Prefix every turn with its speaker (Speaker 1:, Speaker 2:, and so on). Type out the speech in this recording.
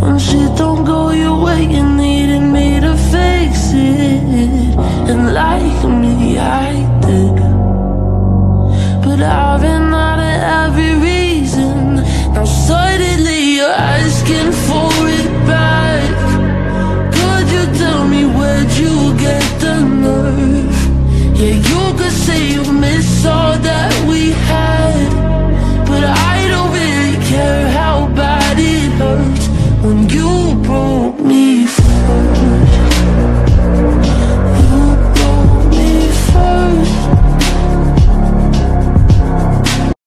Speaker 1: When shit don't go your way, you needed me to fix it. And like me, I did But I've been out of every reason. Now suddenly you're asking for it back. Could you tell me where'd you get the nerve? Yeah, you could say you miss all